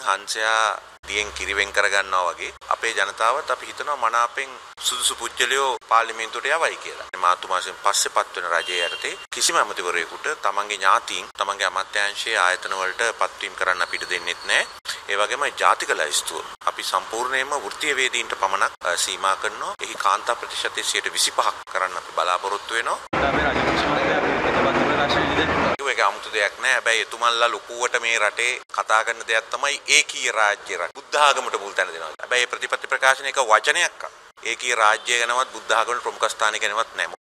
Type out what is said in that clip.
හංසයා දියෙන් කිරිවෙන් කරගන්නවා වගේ අපේ ජනතාවත් අපි හිතනවා මනාපෙන් සුදුසු පුජ්‍යලයෝ පාර්ලිමේන්තුවට යවයි කියලා. මාතුමාසෙන් පස්සේ පත් වෙන රජයේ යටතේ කිසිම ඇමතිවරයෙකුට තමන්ගේ ඥාතීන් තමන්ගේ අමාත්‍යාංශයේ ආයතන වලට පත්වීම කරන්න අපිට දෙන්නෙත් නැහැ. ඒ වගේම ජාතික ලැයිස්තුව අපි සම්පූර්ණයෙන්ම වෘත්තීය වේදීන්ට පමණක් සීමා කරනවා. එහි කාන්තා ප්‍රතිශතය 25ක් කරන්න අපි බලාපොරොත්තු වෙනවා. ඒක 아무තු දෙයක් නෑ. හැබැයි එතුමන්ලා ලොකුවට මේ රටේ කතා කරන දෙයක් තමයි ඒකීය රාජ්‍ය රට. බුද්ධ ආගමට මුල් තැන දෙනවා. හැබැයි ප්‍රතිපත්ති ප්‍රකාශනයක වචනයක් ඒකීය රාජ්‍ය ගැනවත් බුද්ධ ආගමට ප්‍රමුඛ ස්ථානය ගැනවත් නෑ.